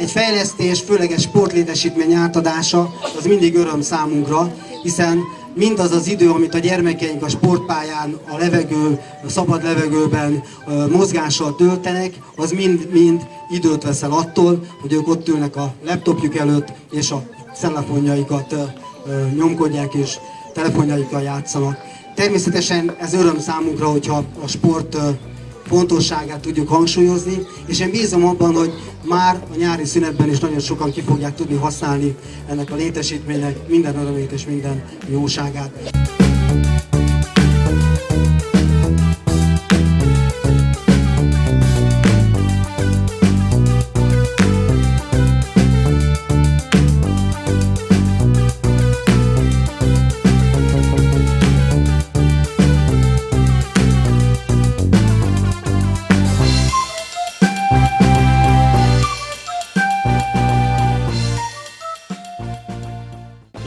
egy fejlesztés, főleg egy sportlétesítmény átadása, az mindig öröm számunkra, hiszen mindaz az idő, amit a gyermekeink a sportpályán, a levegő, a szabad levegőben mozgással töltenek, az mind-mind időt veszel attól, hogy ők ott ülnek a laptopjuk előtt, és a telefonjaikat nyomkodják, és telefonjaikkal játszanak. Természetesen ez öröm számunkra, hogyha a sport fontosságát tudjuk hangsúlyozni, és én bízom abban, hogy már a nyári szünetben is nagyon sokan ki fogják tudni használni ennek a létesítménynek minden örömét és minden jóságát.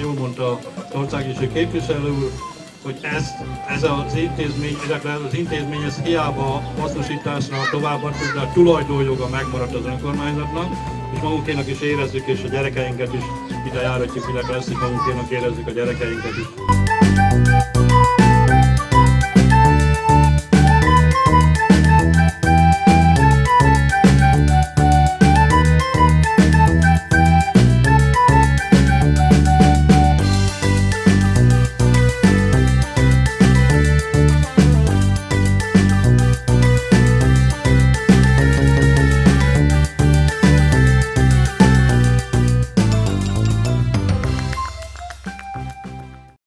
Jól mondta az országgyűlési képviselő hogy ez, ez az intézmény, ezekre az intézmény ez hiába hasznosításra továbbadtuk, de a tulajdonjoga megmaradt az önkormányzatnak, és magunkénak is érezzük, és a gyerekeinket is ide járatjuk, ide lesz, magunkénak érezzük a gyerekeinket is.